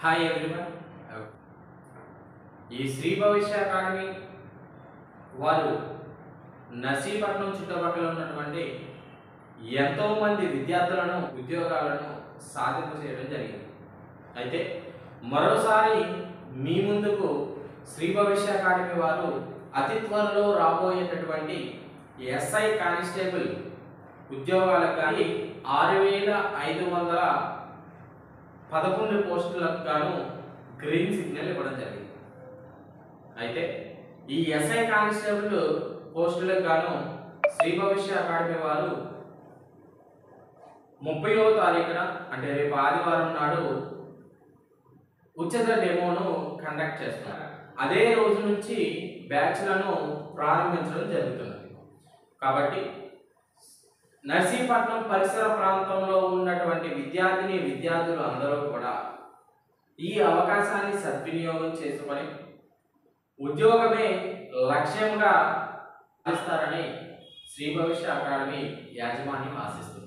Hi everyone ఈ శ్రీ భవిష్య academy వారు నసీపట్నం చుట్టుపక్కల ఉన్నటువంటి ఎంతోమంది విద్యార్థులను ఉద్యోగాలను సాధింపు చేయడం జరిగింది. అయితే మరోసారి మీ ముందుకు శ్రీ భవిష్య అకాడమీ వారు అతి త్వరలో రాబోయేటటువంటి ఎస్ఐ కానిస్టేబుల్ ఉద్యోగాలకు కానీ ఆరు వేల ఐదు వందల పదకొండు పోస్టులకు గాను గ్రీన్ సిగ్నల్ ఇవ్వడం జరిగింది. అయితే ఈ ఎస్ఐ కానిస్టేబుల్ పోస్టులకు గాను శ్రీ భవిష్య అకాడమీ వారు ముప్పైవ తారీఖున అంటే రేపు ఆదివారం నాడు ఉచిత డెమోను కండక్ట్ చేస్తున్నారు. అదే రోజు నుంచి బ్యాచ్లను ప్రారంభించడం జరుగుతుంది కాబట్టి నర్సీపట్నం పరిసర ప్రాంతంలో ఉన్నటువంటి విద్యార్థిని విద్యార్థులు అందరూ కూడా ఈ అవకాశాన్ని సద్వినియోగం చేసుకొని ఉద్యోగమే లక్ష్యంగా భావిస్తారని శ్రీ భవిష్య అకాడమీ యాజమాన్యం ఆశిస్తుంది.